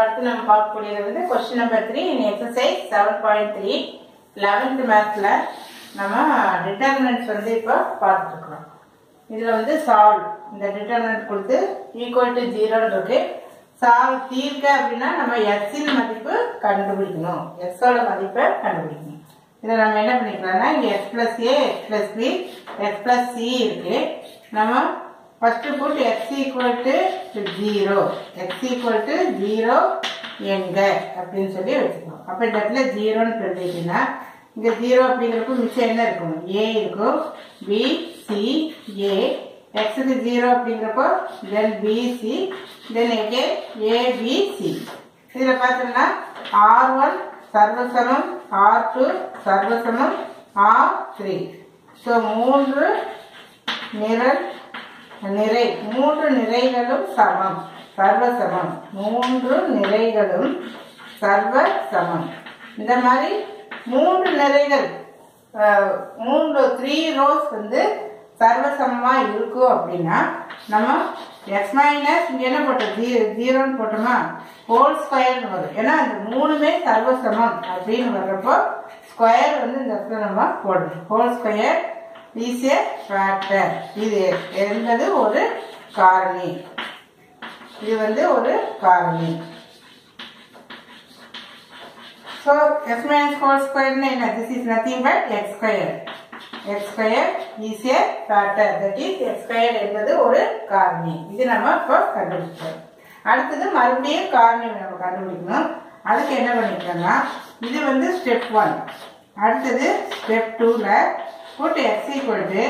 அடுத்து நம்ம பார்க்கக்கூடியது வந்து question number three in exercise seven point three eleventh மேத்ஸில் நம்ம டிட்டர்மினன்ட்ஸ் வந்து இப்போ பார்த்துட்ருக்குறோம் இதில் வந்து சால்வ் இந்த டிட்டர்மினன்ட் கொடுத்து ஈக்குவல் டு ஜீரோன்னு இருக்கு. சால்வ் தீர்க்க அப்படின்னா நம்ம எஸ்ஸின் மதிப்பு கண்டுபிடிக்கணும். எக்ஸோட மதிப்பை கண்டுபிடிக்கணும். இதை நம்ம என்ன பண்ணிக்கலாம்னா இங்கே S plus A X plus B X plus C இருக்கு. நம்ம first put x equal to zero X equal to zero எங்க? அப்படின்னு சொல்லி வச்சுக்கணும் அப்போ இந்த இடத்துல ஜீரோன்னு சொல்லிட்டீங்கன்னா இங்க ஜீரோ அப்படிங்கிறப்ப மிச்சம் என்ன இருக்கும்? ஏ இருக்கும். பி சி ஏ எக்ஸுக்கு ஜீரோ அப்படிங்கிறப்போ தென் பிசி தென் எங்கே ஏபிசி இதில் பார்த்தோம்னா ஆர் ஒன் சர்வசமம் ஆர் டூ சர்வசமம் ஆர் த்ரீ ஸோ மூன்று நிரல் நிறை மூன்று நிறைகளும் சமம். சர்வ சமம் மூன்று நிறைகளும் சர்வ சமம் இந்த மாதிரி மூன்று நிறைகள் மூன்று த்ரீ ரோஸ் வந்து சர்வசமமா இருக்கும் அப்படின்னா நம்ம எக்ஸ் மைனஸ் இங்க என்ன போட்டோம் ஜீ ஜீரோன்னு போட்டோமா? ஹோல் ஸ்கொயர்னு வரும். ஏன்னா அந்த மூணுமே சர்வசமம் அப்படின்னு வர்றப்போ ஸ்கொயர் வந்து இந்த இடத்துல நம்ம போடணும். Whole square is a factor இது என்பது ஒரு காரணி. இது வந்து ஒரு காரணி. ஸோ எஸ் மைனஸ் ஹோல் ஸ்கொயர்னு என்ன? This is nothing but X square X square is a factor that is X square என்பது ஒரு காரணி. இது நம்ம இப்போ கண்டுபிடிச்சோம் அடுத்தது மறுபடியும் காரணி நம்ம கண்டுபிடிக்கணும். அதுக்கு என்ன பண்ணிக்கலாம்னா இது வந்து ஸ்டெப் ஒன் அடுத்தது ஸ்டெப் டூவில் put x equal to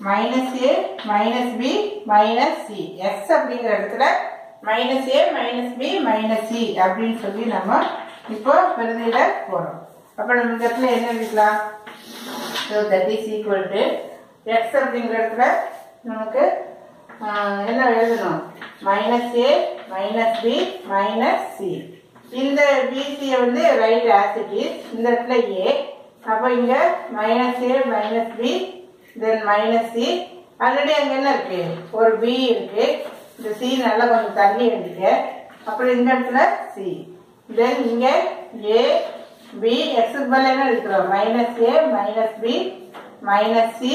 minus A minus B minus C X அப்படிங்கிற இடத்துல minus A minus B minus C அப்படின்னு சொல்லி நம்ம இப்போ பிரதியிட போகிறோம் அப்ப நம்ம இந்த இடத்துல என்ன எழுதிக்கலாம்? So that is equal to X அப்படிங்கிற இடத்துல நமக்கு என்ன எழுதணும்? Minus A minus B minus C இந்த பிசியை வந்து ரைட் ஆசிட்டிஸ் இந்த இடத்துல ஏ அப்போ இங்கே minus A minus B then minus C already அங்கே என்ன இருக்கு? ஒரு பி இருக்கு. இந்த சி நல்லா கொஞ்சம் தள்ளி எடுத்துக்க. அப்புறம் இந்த இடத்துல சி தென் இங்கே ஏ பி எக்ஸுக்கு பதில் என்ன இருக்கிறோம் minus A minus B minus C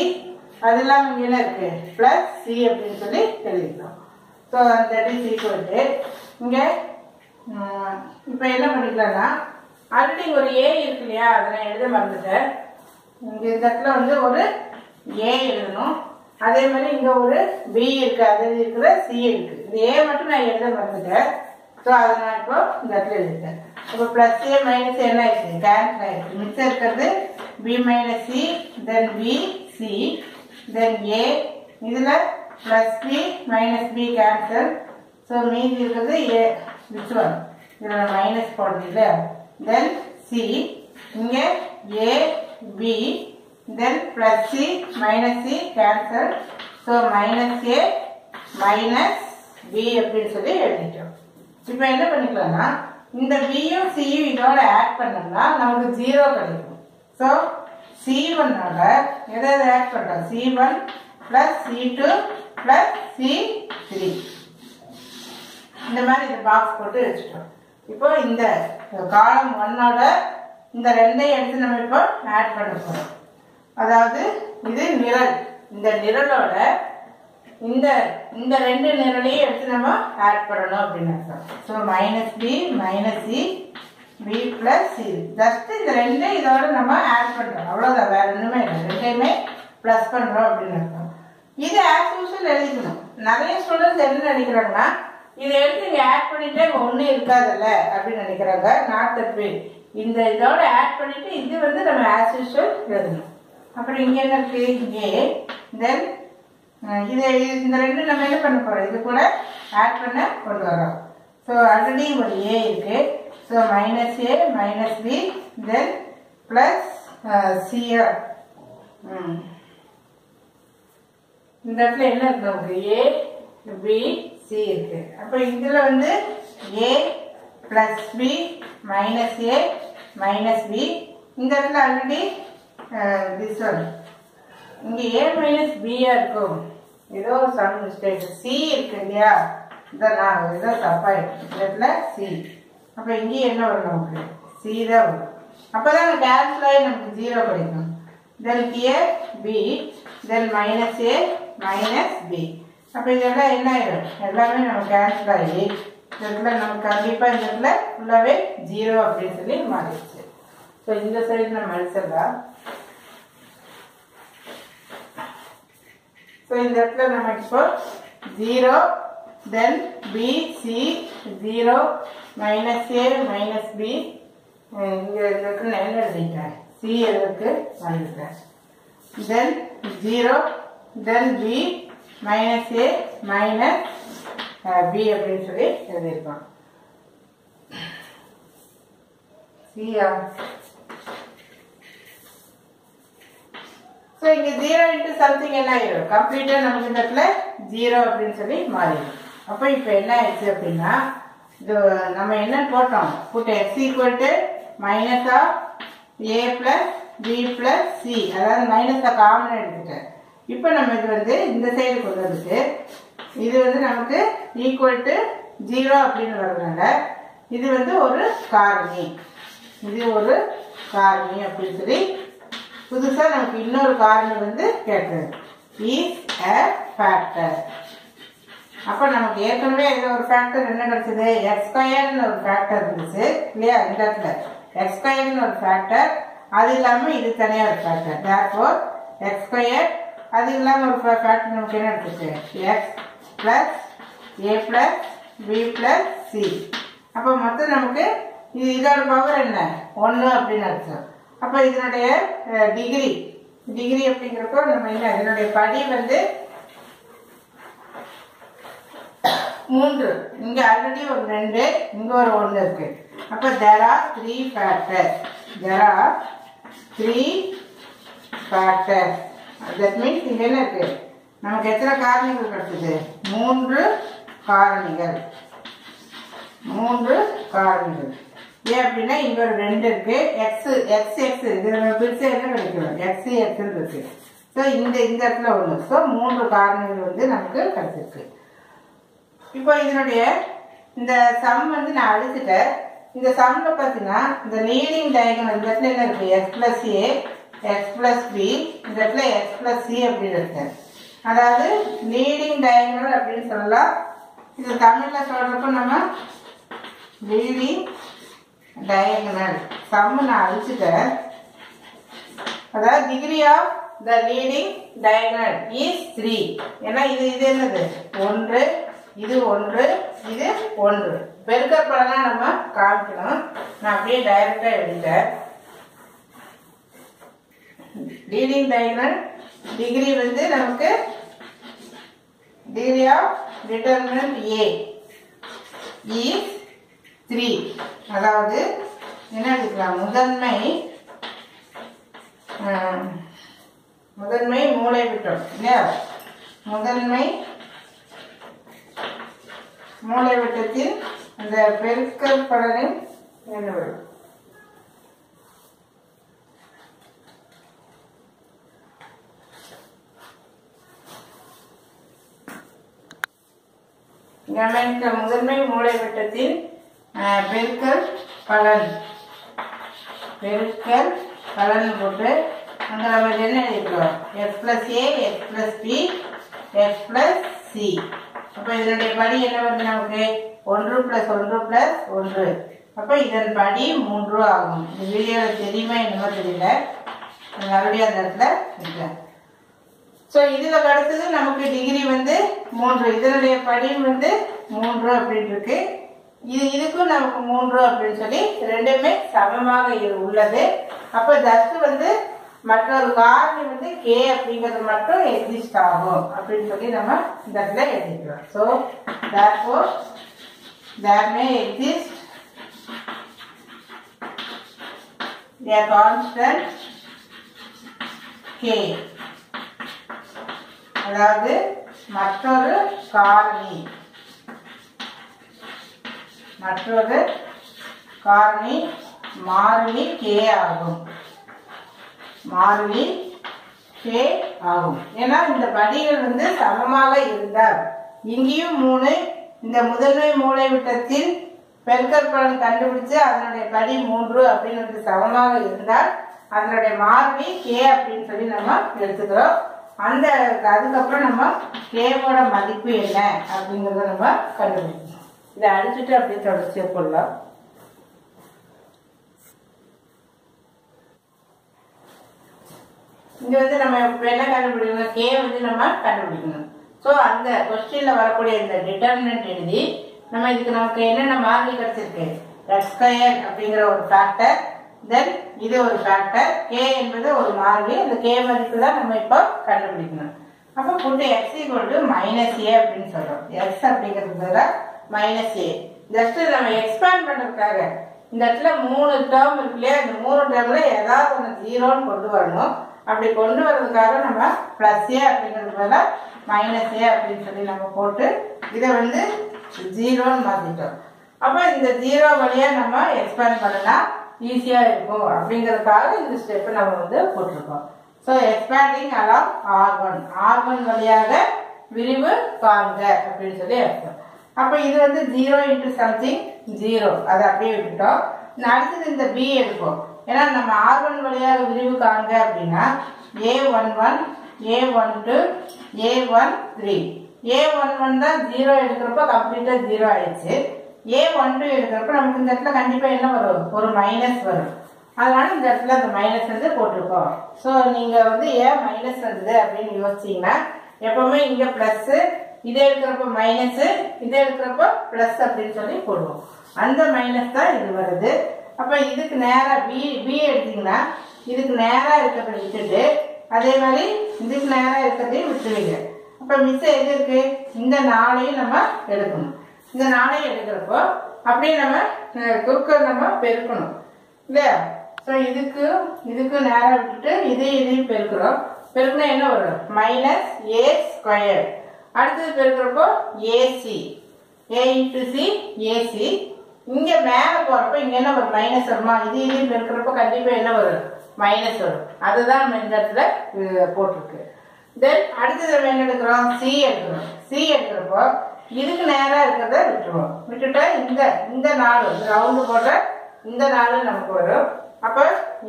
அதெல்லாம் இங்கே என்ன இருக்கு? ப்ளஸ் சி அப்படின்னு சொல்லி எழுதிக்கிறோம். ஸோ அந்த இஸ் ஈக்குவல் இங்கே இப்போ என்ன பண்ணிக்கலாம்னா ஆல்ரெடி இங்க ஒரு ஏ இருக்கு இல்லையா? அதை நான் எழுத மறந்துட்டேன். இங்கே இந்த இடத்துல வந்து ஒரு ஏ எழுதணும். அதே மாதிரி இங்கே ஒரு பி இருக்கு அது இருக்கிற சி இருக்கு. இந்த ஏ மட்டும் நான் எழுத மறந்துட்டேன். ஸோ அதை நான் இப்போ இந்த இடத்துல எழுதிட்டேன். இப்போ ப்ளஸ் ஏ மைனஸ் என்ன ஆயிடுச்சு? கேன்சல் ஆயிடுச்சு. மிச்சம் இருக்கிறது B minus C then B C then A இதில் plus B minus B cancel so மீதி இருக்கிறது ஏ விச் ஒன் இதில் மைனஸ் போடுறது இல்லையா? தென் சி இங்கே A B then plus C minus C cancel so minus A minus B அப்படின்னு சொல்லி எழுதிட்டோம். இப்போ என்ன பண்ணிக்கலாம்னா இந்த பியும் சியும் இதோட ஆட் பண்ணோம்னா நமக்கு ஜீரோ கிடைக்கும். ஸோ சி ஒன்னோட எதை ஆட் பண்ணுறோம் C one plus C two plus C three இந்த மாதிரி இந்த பாக்ஸ் போட்டு வச்சுட்டோம். இப்போ இந்த காலம் ஒன்னோட இந்த ரெண்டையும் எடுத்து நம்ம இப்போ ஆட் பண்ண போகிறோம் அதாவது இது நிரல். இந்த நிரலோட இந்த இந்த ரெண்டு நிரலையும் எடுத்து நம்ம ஆட் பண்ணணும் அப்படின்னு அர்த்தம். So minus B minus C B plus C just இந்த ரெண்டையும் இதோட நம்ம ஆட் பண்ணுறோம் அவ்வளோதான் வேற ஒன்றுமே இல்லை. ரெண்டையுமே ப்ளஸ் பண்ணுறோம் அப்படின்னு அர்த்தம். இது ஆஸ் யூஸ்வல் எழுதிக்கணும். நிறைய ஸ்டூடெண்ட்ஸ் என்ன நினைக்கிறாங்கன்னா இதை எடுத்து இங்கே ஆட் பண்ணிட்டே இங்கே ஒன்றும் இருக்காதுல்ல அப்படின்னு நினைக்கிறாங்க நாட் தப்பு இந்த இதோட ஆட் பண்ணிட்டு இது வந்து நம்ம ஆஸ் யூஷுவல் எழுதணும். அப்புறம் இங்கே என்ன இருக்கு? ஏ தென் இது இந்த ரெண்டு நம்ம என்ன பண்ண போறோம்? இது கூட ஆட் பண்ண கொண்டு வரோம் ஸோ ஆல்ரெடி ஒரு ஏ இருக்கு. So minus A minus B then plus CR இந்த இடத்துல என்ன இருக்கு? நமக்கு ஏ பி சி இருக்கு. அப்போ இதில் வந்து A plus B minus A minus B இந்த இடத்துல ஆல்ரெடி திஸ் ஒன் இங்கே ஏ மைனஸ் பியா இருக்கும். ஏதோ சம் மிஸ்டேக் சி இருக்கு இல்லையா? இதான் நான் ஏதோ தப்பாயிடுச்சு இந்த இடத்துல சி அப்போ இங்கேயும் என்ன வரும் நமக்கு? சி தான் வரும். அப்போ தான் கேன்சல் ஆகி நமக்கு ஜீரோ கிடைக்கும். Then gear B then minus A minus B அப்போ இதெல்லாம் என்ன ஆயிடும் எல்லாமே நம்ம கேன்சல் ஆகி இந்த இடத்துல நம்ம கண்டிப்பாக இந்த இடத்துல ஃபுல்லாகவே ஜீரோ அப்படின்னு சொல்லி மாறிடுச்சு. ஸோ இந்த சைடு நம்ம அடிச்சிடலாம் ஸோ இந்த இடத்துல நம்ம இப்போ zero then B C zero minus A minus B இங்கே இருக்கு நான் என்ன எழுதிட்டேன்? சி எதுக்கு? வந்துட்டேன் then zero then B minus A minus B அப்படின்னு சொல்லி எழுதியிருக்கோம். சியா ஸோ இங்கே ஜீரோ இன்ட்டு சம்திங் என்ன ஆயிடும் கம்ப்ளீட்டாக நமக்கு இந்த இடத்துல ஜீரோ அப்படின்னு சொல்லி மாறிடும். அப்போ இப்போ என்ன ஆயிடுச்சு அப்படின்னா இது நம்ம என்ன போட்டோம்? Put X equal to minus of A plus B plus C அதாவது மைனஸை காமன் எடுத்துட்டேன். இப்போ நம்ம இது வந்து இந்த சைடு கொண்டு வந்துட்டு இது வந்து நமக்கு ஈக்குவல் டு ஜீரோ அப்படின்னு வர்றதுனால இது வந்து ஒரு காரணி. இது ஒரு காரணி அப்படின்னு சொல்லி புதுசாக நமக்கு இன்னொரு காரணி வந்து கேட்குது இஸ் a ஃபேக்டர் அப்போ நமக்கு ஏற்கனவே இதில் ஒரு ஃபேக்டர் என்ன கிடைச்சது? எக்ஸ் ஸ்கொயர்னு ஒரு ஃபேக்டர் இருந்துச்சு இல்லையா? இந்த இடத்துல. எக்ஸ் ஸ்கொயர்னு ஒரு ஃபேக்டர் அது இல்லாமல் இது தனியாக ஒரு ஃபேக்டர் தேர்ஃபோர் எக்ஸ் ஸ்கொயர் அது இல்லாமல் ஒரு ஃபேக்டர் நமக்கு என்ன எடுத்துருக்கு X plus A plus B plus C அப்போ மொத்தம் நமக்கு இது இதோட பவர் என்ன? ஒன்று அப்படின்னு அர்த்தம். அப்போ இதனுடைய டிகிரி டிகிரி அப்படிங்கிறப்போ நம்ம என்ன இதனுடைய படி வந்து மூன்று. இங்கே ஆல்ரெடி ஒரு ரெண்டு இங்கே ஒரு ஒன்று இருக்கு. அப்போ there are three factors there are three factors that means இங்க என்ன இருக்கு? நமக்கு எத்தனை காரணிகள் கிடைச்சது? மூன்று காரணிகள். மூன்று காரணிகள். ஏன் அப்படின்னா இங்க ஒரு ரெண்டு இருக்கு. எக்ஸ் எக்ஸ் எக்ஸ் இது நம்ம பிரிச்சு என்ன கிடைக்கணும் எக்ஸ் எக்ஸ் இருக்கு. ஸோ இந்த இந்த இடத்துல ஒன்று ஸோ மூன்று காரணிகள் வந்து நமக்கு கிடைச்சிருக்கு. இப்போ இதனுடைய இந்த சம் வந்து நான் அழிச்சிட்டேன் இந்த சம்ல பார்த்தீங்கன்னா இந்த லீடிங் டயகனல் இந்த இடத்துல என்ன இருக்கு? X plus A X plus B இந்த இடத்துல எக்ஸ் பிளஸ் சி அப்படின்னு இருக்கு. அதாவது லீடிங் டயகனல் அப்படின்னு சொல்லலாம். இது தமிழில் சொல்றப்ப நம்ம லீடிங் டயகனல் சம்மு நான் அழிச்சிட்டேன் அதாவது degree of the leading diagonal is three ஏன்னா இது இது என்னது? ஒன்று இது ஒன்று இது ஒன்று. பெருக்கப்படலாம் நம்ம காமிக்கணும். நான் அப்படியே டைரக்டா எழுதிட்டேன். டிடி டயகனல் டிகிரி வந்து நமக்கு degree of determinant A is three அதாவது என்ன எடுக்கலாம் முதன்மை முதன்மை மூளை விட்டம் இல்லையா? முதன்மை மூளை விட்டத்தில் அந்த பெருக்கல் பலனின் என்ன வரும்? கவனிக்க முதன்மை மூளைவிட்டத்தில் பெருக்கல் பலன். பெருக்கல் பலன் போட்டு அங்க நம்ம என்ன எழுதிக்கிறோம் S plus A X plus B S plus C அப்போ இதனுடைய படி என்ன வருது நமக்கு? ஒன்று பிளஸ் ஒன்று பிளஸ் ஒன்று. அப்போ இதன் படி மூன்று ஆகும். இந்த வீடியோவில் தெரியுமா என்னமோ தெரியல. நான் மறுபடியும் அந்த இடத்துல இருக்கேன். ஸோ இதில் அடுத்தது நமக்கு டிகிரி வந்து மூன்று. இதனுடைய படி வந்து மூன்று அப்படின்னு இருக்கு இது இதுக்கும் நமக்கு மூன்று அப்படின்னு சொல்லி ரெண்டுமே சமமாக உள்ளது. அப்போ ஜஸ்ட் வந்து மற்றொரு காரணி வந்து கே அப்படிங்கிறது மட்டும் எக்ஸிஸ்ட் ஆகும் அப்படின்னு சொல்லி நம்ம இந்த இடத்துல எழுதிக்கிறோம். So therefore there may exist a constant K அதாவது மற்றொரு காரணி. மற்றொரு காரணி மாறிலி கே ஆகும். மாறிலி கே ஆகும். ஏன்னா இந்த படிகள் வந்து சமமாக இருந்தால் இங்கேயும் மூணு இந்த முதன்மை மூளை விட்டத்தின் பெருக்கற் பலன் கண்டுபிடிச்சு அதனுடைய படி மூன்று அப்படின்னு சமமாக இருந்தால் அதனுடைய மாறிலி கே அப்படின்னு சொல்லி நம்ம எடுத்துக்கிறோம். அந்த அதுக்கப்புறம் நம்ம கேவோட மதிப்பு என்ன அப்படிங்கிறத நம்ம கண்டுபிடிக்கணும். இதை அடிச்சுட்டு அப்படியே தொடர்ச்சியை கொள்ளலாம் இங்கே வந்து நம்ம என்ன கண்டுபிடிக்கணும் கே வந்து நம்ம கண்டுபிடிக்கணும். ஸோ அந்த கொஸ்டினில் வரக்கூடிய இந்த டிட்டர்மினன்ட் எழுதி நம்ம இதுக்கு நமக்கு என்னென்ன மாறி கிடைச்சிருக்கு? ரெட் ஸ்கொயர் அப்படிங்கிற ஒரு ஃபேக்டர் தென் இது ஒரு ஃபேக்டர் கே என்பது ஒரு மாறிலி. அந்த கே மதிப்பு தான் நம்ம இப்போ கண்டுபிடிக்கணும். அப்போ put X equal to minus A அப்படின்னு சொல்றோம். எக்ஸ் அப்படிங்கிறது பதிலா மைனஸ் ஏ ஜஸ்ட் நம்ம எக்ஸ்பேண்ட் பண்ணுறதுக்காக இந்த இடத்துல மூணு டேர்ம் இருக்கு இல்லையா? இந்த மூணு டேர்ம்ல ஏதாவது ஒன்று ஜீரோன்னு கொண்டு வரணும். அப்படி கொண்டு வர்றதுக்காக நம்ம பிளஸ் ஏ அப்படிங்கிறது பதிலாக மைனஸ் ஏ அப்படின்னு சொல்லி நம்ம போட்டு இதை வந்து ஜீரோன்னு மாற்றிட்டோம் அப்போ இந்த ஜீரோ வழியாக நம்ம எக்ஸ்பேண்ட் பண்ணலாம். ஈஸியாக இருக்கும். அப்படிங்கிறதுக்காக இந்த ஸ்டெப்பை நம்ம வந்து போட்டிருக்கோம். So expanding along R one R one வழியாக விரிவு காண்க அப்படின்னு சொல்லி அர்த்தம். அப்போ இது வந்து ஜீரோ இன்ட்டு சம்திங் ஜீரோ அதை அப்படியே விட்டுட்டோம். நான் அடுத்தது இந்த பி எடுப்போம். ஏன்னா நம்ம ஆர் ஒன் வழியாக விரிவு காண்க அப்படின்னா A one one A one two A one three A one one தான் ஜீரோ எடுக்கிறப்ப கம்ப்ளீட்டாக ஜீரோ ஆயிடுச்சு. ஏ ஒன் டூ எடுக்கிறப்ப நமக்கு இந்த இடத்துல கண்டிப்பாக என்ன வரும்? ஒரு மைனஸ் வரும். அதனால இந்த இடத்துல அந்த மைனஸ் வந்து போட்டிருக்கோம். ஸோ நீங்கள் வந்து ஏன் மைனஸ் வந்தது அப்படின்னு யோசிச்சீங்கன்னா எப்பவுமே இங்கே ப்ளஸ்ஸு இதை எடுக்கிறப்ப மைனஸு இதை எடுக்கிறப்ப ப்ளஸ் அப்படின்னு சொல்லி போடுவோம். அந்த மைனஸ் தான் இது வருது. அப்போ இதுக்கு நேராக பி பி எடுத்தீங்கன்னா இதுக்கு நேராக இருக்கிறத விட்டுட்டு அதே மாதிரி இதுக்கு நேராக இருக்கிறதையும் விட்டுருவீங்க அப்போ மிச்சம் எது இருக்குது இந்த நாளையும் நம்ம எடுக்கணும். இந்த நாளையும் எடுக்கிறப்போ அப்படியே நம்ம குறுக்க நம்ம பெருக்கணும். இல்லையா ஸோ இதுக்கு இதுக்கு நேராக விட்டுட்டு இதையும் இதையும் பெருக்கிறோம். பெருக்கினா என்ன வரும்? மைனஸ் ஏ ஸ்கொயர் அடுத்தது பெருக்கிறப்போ AC A into C AC இங்கே மேலே போகிறப்போ இங்கே என்ன வரும்? மைனஸ் வருமா? இது இதையும் பெருக்கிறப்போ கண்டிப்பாக என்ன வரும்? மைனஸ் வரும். அதுதான் நம்ம இந்த இடத்துல போட்டிருக்கு. தென் அடுத்தது நம்ம என்ன எடுக்கிறோம்? சி எடுக்கிறோம். சி எடுக்கிறப்போ இதுக்கு நேராக இருக்கிறத விட்டுருவோம். விட்டுட்டா இந்த இந்த நாலு ரவுண்டு போடுற இந்த நாலு நமக்கு வரும். அப்போ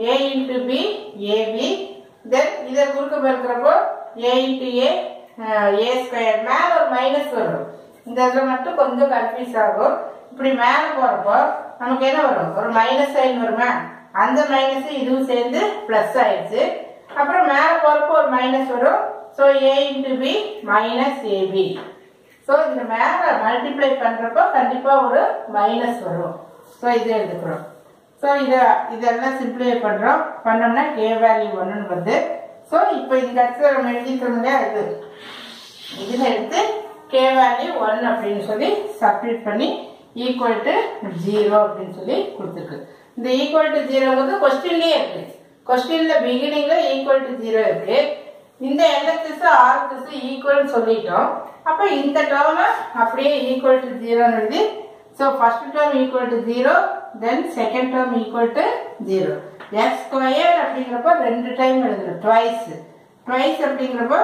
A into B AB then இதை குறுக்க பெருக்கிறப்போ A into A A square மேலே ஒரு மைனஸ் வரும். இந்த இதில் மட்டும் கொஞ்சம் கன்ஃபியூஸ் ஆகும். இப்படி மேலே போகிறப்போ நமக்கு என்ன வரும்? ஒரு மைனஸ் சைன் வருமா? அந்த மைனஸ் இதுவும் சேர்ந்து ப்ளஸ் ஆயிடுச்சு. அப்புறம் மேலே போகிறப்போ ஒரு மைனஸ் வரும். So A into B minus AB so இந்த மேலே மல்டிப்ளை பண்ணுறப்போ கண்டிப்பாக ஒரு மைனஸ் வரும். ஸோ இதை எடுத்துக்கிறோம். ஸோ இதை இதெல்லாம் சிம்பிளிஃபை பண்ணுறோம் பண்ணோம்னா கே வேல்யூ ஒன்றுன்னு வருது. ஸோ இப்போ இந்த இடத்துல நம்ம எழுதிக்கிறோம்லையா இது. இதில் எடுத்து கே வேல்யூ ஒன் அப்படின்னு சொல்லி சப்மிட் பண்ணி ஈக்குவல் டு ஜீரோ அப்படின்னு சொல்லி கொடுத்துருக்கு. இந்த ஈக்குவல் டு ஜீரோங்கிறது கொஸ்டின்லேயே இருக்கு. கொஸ்டின்ல பிகினிங்ல ஈக்குவல் டு ஜீரோ இருக்கு. இந்த எல்எஸ்எஸ் ஆர்எஸ்எஸ் ஈக்குவல் சொல்லிட்டோம். அப்போ இந்த டேர்மை அப்படியே ஈக்குவல் டு ஜீரோன்னு எழுதி so first term equal to zero then second term equal to zero X square அப்படிங்கிறப்போ ரெண்டு டைம் எழுதுறோம் ட்வைஸ் ட்வைஸ் அப்படிங்கிறப்போ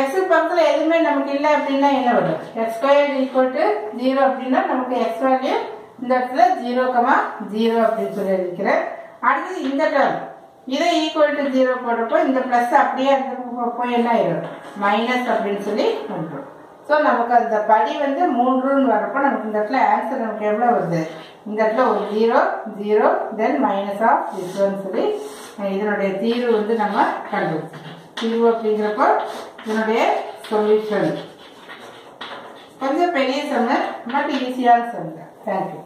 எக்ஸ் பக்கத்தில் எதுவுமே நமக்கு இல்லை அப்படின்னா என்ன வரும்? X square equal to zero அப்படின்னா நமக்கு எக்ஸ் வேல்யூ இந்த இடத்துல ஜீரோ கமா ஜீரோ அப்படின்னு சொல்லி இருக்கிறேன் அடுத்தது இந்த டேர்ம் இதை ஈக்குவல் டு ஜீரோ போடுறப்போ இந்த ப்ளஸ் அப்படியே அந்த போய் என்ன ஆயிடும் மைனஸ் அப்படின்னு சொல்லி வந்துடும் ஸோ நமக்கு அந்த படி வந்து மூன்றுன்னு வரப்போ நமக்கு இந்த இடத்துல ஆன்சர் நமக்கு எவ்வளோ வருது? இந்த இடத்துல ஒரு zero zero then minus of ஜீரோன்னு சொல்லி இதனுடைய தீர்வு வந்து நம்ம கண்டுபிடிச்சோம் தீர்வு அப்படிங்கிறப்போ இதனுடைய சொல்யூஷன் கொஞ்சம் பெரிய சம்மர் பட் ஈஸியான சம்மர் தேங்க்யூ